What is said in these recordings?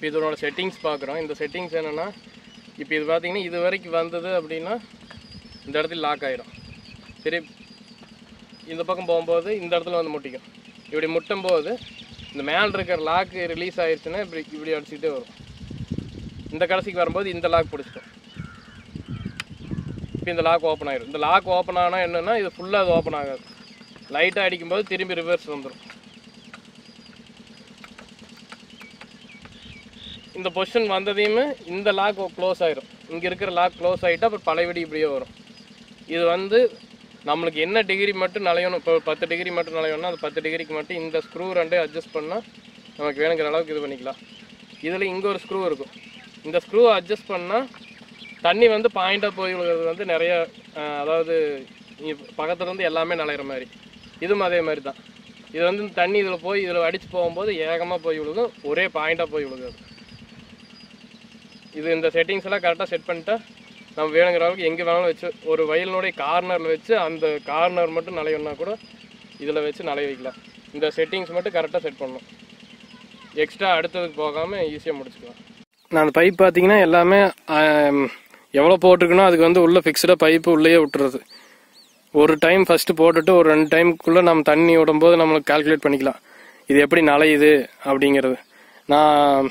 இப்போ இதனோட செட்டிங்ஸ் பார்க்குறோம். இந்த செட்டிங்ஸ் என்னென்னா இப்போ இது பார்த்தீங்கன்னா இது வரைக்கும் வந்தது அப்படின்னா இந்த இடத்துல லாக் ஆகிரும் சரி இந்த பக்கம் போகும்போது இந்த இடத்துல வந்து முட்டிக்கும். இப்படி முட்டும் போது இந்த மேலே இருக்கிற லாக்கு ரிலீஸ் ஆயிடுச்சுன்னா இப்படி இப்படி அடிச்சுக்கிட்டே வரும். இந்த கடைசிக்கு வரும்போது இந்த லாக் பிடிச்சிக்கும் இப்போ இந்த லாக் ஓப்பன் ஆகிடும் இந்த லாக் ஓப்பன் ஆனால் என்னென்னா இது ஃபுல்லாக அது ஓப்பன் ஆகாது. லைட்டாக அடிக்கும்போது திரும்பி ரிவர்ஸ் வந்துடும் இந்த பொசிஷன் வந்ததையுமே இந்த லாக் க்ளோஸ் ஆயிரும். இங்கே இருக்கிற லாக் க்ளோஸ் ஆகிட்டு அப்புறம் பழையபடி இப்படியே வரும். இது வந்து நம்மளுக்கு என்ன டிகிரி மட்டும் நலையணும்? இப்போ பத்து டிகிரி மட்டும் நலையணும்னா அந்த பத்து டிகிரிக்கு மட்டும் இந்த ஸ்க்ரூ ரெண்டே அட்ஜஸ்ட் பண்ணால் நமக்கு வேணுங்கிற அளவுக்கு இது பண்ணிக்கலாம். இதில் இங்கே ஒரு ஸ்க்ரூ இருக்கும். இந்த ஸ்க்ரூ அட்ஜஸ்ட் பண்ணால் தண்ணி வந்து பாயிண்டாக போய் விழுகிறது வந்து நிறைய அதாவது பக்கத்துலேருந்து எல்லாமே நலையிற மாதிரி. இதுவும் அதே மாதிரி தான். இது வந்து இந்த தண்ணி இதில் போய் இதில் அடித்து போகும்போது ஏகமாக போய் விழுகும் ஒரே பாயிண்டாக போய் விழுகாது இது இந்த செட்டிங்ஸ் எல்லாம் கரெக்டாக செட் பண்ணிட்டா நம்ம வேணுங்கிற அளவுக்கு எங்கே வேணாலும் வச்சு ஒரு வயலினுடைய கார்னரில் வச்சு அந்த கார்னர் மட்டும் நலையணும்னா கூட இதில் வச்சு நலைய வைக்கலாம். இந்த செட்டிங்ஸ் மட்டும் கரெக்டாக செட் பண்ணணும். எக்ஸ்ட்ரா அடுத்ததுக்கு போகாமல் ஈஸியாக முடிச்சுக்கலாம். நான் அந்த பைப் பார்த்தீங்கன்னா எல்லாமே எவ்வளோ போட்டிருக்கணும் அதுக்கு வந்து உள்ளே ஃபிக்ஸ்டாக பைப்பு உள்ளேயே விட்டுறது. ஒரு டைம் ஃபஸ்ட்டு போட்டுட்டு ஒரு ரெண்டு டைமுக்குள்ளே நம்ம தண்ணி விடும்போது நம்மளுக்கு கால்குலேட் பண்ணிக்கலாம். இது எப்படி நலையுது அப்படிங்கிறது. நான்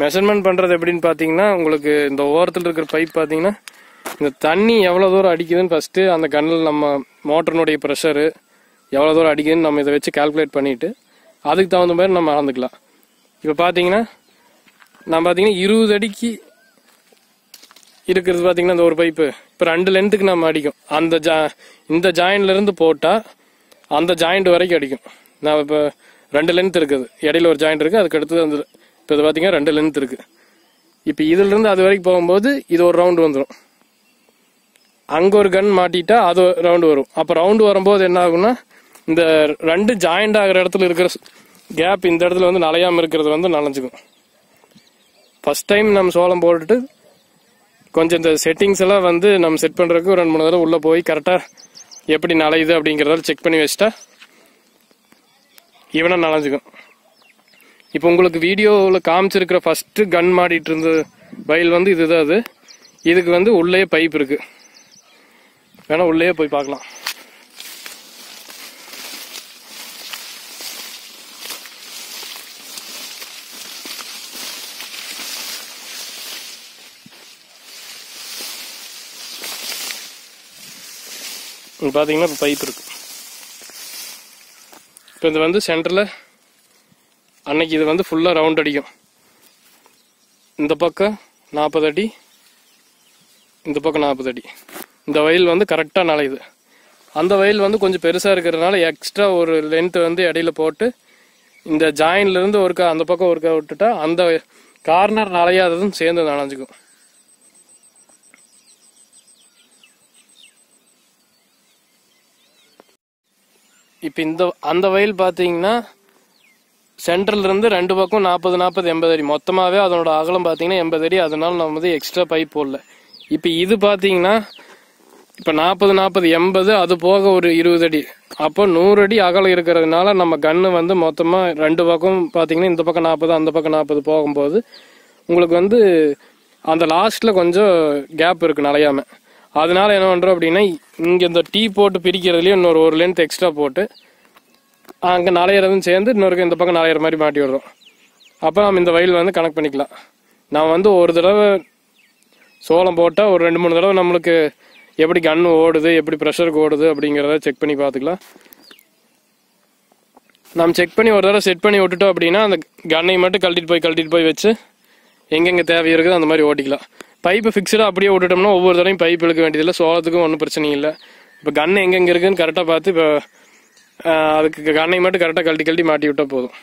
மெஷர்மெண்ட் பண்ணுறது எப்படின்னு பார்த்தீங்கன்னா உங்களுக்கு இந்த ஓரத்தில் இருக்கிற பைப் பார்த்தீங்கன்னா இந்த தண்ணி எவ்வளோ தூரம் அடிக்குதுன்னு ஃபஸ்ட்டு அந்த கண்ணில் நம்ம மோட்டரினுடைய ப்ரெஷரு எவ்வளோ தூரம் அடிக்குதுன்னு நம்ம இதை வச்சு கால்குலேட் பண்ணிவிட்டு அதுக்கு தகுந்த மாதிரி நம்ம அளந்துக்கலாம். இப்போ பார்த்தீங்கன்னா நான் பார்த்தீங்கன்னா இருபது அடிக்கு இருக்கிறது பார்த்தீங்கன்னா இந்த ஒரு பைப்பு இப்போ ரெண்டு லென்த்துக்கு நம்ம அடிக்கும். அந்த ஜா இந்த ஜாயின்ல இருந்து போட்டால் அந்த ஜாயிண்ட் வரைக்கும் அடிக்கும். நான் இப்போ ரெண்டு லென்த் இருக்குது. இடையில ஒரு ஜாயிண்ட் இருக்குது அதுக்கு அடுத்தது அந்த இப்போ இது பார்த்தீங்கன்னா ரெண்டு லென்த் இருக்குது இப்போ இதிலிருந்து அது வரைக்கும் போகும்போது இது ஒரு ரவுண்டு வந்துடும் அங்கே ஒரு கன் மாட்டிட்டா அது ரவுண்டு வரும். அப்போ ரவுண்டு வரும்போது என்ன ஆகும்னா இந்த ரெண்டு ஜாயிண்ட் ஆகிற இடத்துல இருக்கிற கேப் இந்த இடத்துல வந்து நலையாமல் இருக்கிறது வந்து நனைஞ்சுக்கும் ஃபஸ்ட் டைம் நம்ம சோளம் போட்டுட்டு கொஞ்சம் இந்த செட்டிங்ஸ் எல்லாம் வந்து நம்ம செட் பண்ணுறதுக்கு ஒரு ரெண்டு மூணு தடவை உள்ளே போய் கரெக்டாக எப்படி நலையுது அப்படிங்கிறதால செக் பண்ணி வச்சுட்டா இவனா நனைஞ்சுக்கும் இப்போ உங்களுக்கு வீடியோவில் காமிச்சிருக்கிற ஃபஸ்ட்டு கன் மாடிட்டு இருந்த வயல் வந்து இதுதான் அது. இதுக்கு வந்து உள்ளே பைப் இருக்கு. வேணா உள்ளே போய் பார்க்கலாம். பார்த்தீங்கன்னா இப்போ பைப் இருக்கு. இப்போ இது வந்து சென்டரில் அன்னைக்கு இது வந்து ஃபுல்லாக ரவுண்ட் அடிக்கும். இந்த பக்கம் நாற்பது அடி இந்த பக்கம் நாற்பது அடி. இந்த வயல் வந்து கரெக்டாக நலையுது அந்த வயல் வந்து கொஞ்சம் பெருசாக இருக்கிறதுனால எக்ஸ்ட்ரா ஒரு லென்த்து வந்து இடையில போட்டு இந்த ஜாயின்லேருந்து ஒருக்கா அந்த பக்கம் ஒருக்கா விட்டுட்டா அந்த கார்னர் நலையாததும் சேர்ந்து நனைஞ்சுக்கும் இப்போ இந்த அந்த வயல் பார்த்தீங்கன்னா சென்ட்ரல்ல இருந்து ரெண்டு பக்கம் நாற்பது நாற்பது எண்பது அடி. மொத்தமாகவே அதனோட அகலம் பார்த்தீங்கன்னா எண்பது அடி. அதனால நம்ம வந்து எக்ஸ்ட்ரா பைப் போடல. இப்போ இது பார்த்தீங்கன்னா இப்போ நாற்பது நாற்பது எண்பது அது போக ஒரு இருபது அடி. அப்போ நூறு அடி அகலம் இருக்கிறதுனால நம்ம கன்று வந்து மொத்தமாக ரெண்டு பக்கம் பார்த்தீங்கன்னா இந்த பக்கம் நாற்பது அந்த பக்கம் நாற்பது போகும்போது உங்களுக்கு வந்து அந்த லாஸ்ட்டில் கொஞ்சம் கேப் இருக்குது நலையாம அதனால என்ன பண்ணுறோம் அப்படின்னா இங்கே இந்த டீ போட்டு பிரிக்கிறதுலேயும் இன்னொரு ஒரு லென்த் எக்ஸ்ட்ரா போட்டு அங்கே நலையிறதும் சேர்ந்து இன்னொருக்கு இந்த பக்கம் நலையிற மாதிரி மாட்டி விடுறோம். அப்போ நம்ம இந்த வயல் வந்து கணக்கு பண்ணிக்கலாம். நான் வந்து ஒரு தடவை சோளம் போட்டால் ஒரு ரெண்டு மூணு தடவை நம்மளுக்கு எப்படி கன் ஓடுது எப்படி ப்ரெஷருக்கு ஓடுது அப்படிங்கிறத செக் பண்ணி பார்த்துக்கலாம். நம்ம செக் பண்ணி ஒரு தடவை செட் பண்ணி விட்டுட்டோம் அப்படின்னா அந்த கன்னை மட்டும் கழட்டிட்டு போய் கழட்டிட்டு போய் வச்சு எங்கெங்கே தேவை இருக்குதோ அந்த மாதிரி ஓட்டிக்கலாம். பைப்பு ஃபிக்ஸ்டாக அப்படியே விட்டுட்டோம்னா ஒவ்வொரு தடவையும் பைப் இழுக்க வேண்டியதில்லை. சோளத்துக்கும் ஒன்றும் பிரச்சனை இல்லை. இப்போ கன் எங்கெங்கே இருக்குன்னு கரெக்டாக பார்த்து இப்போ அதுக்கு கண்ணை மட்டும் கரெக்டாக கழட்டி கழட்டி மாட்டி விட்டால் போதும்.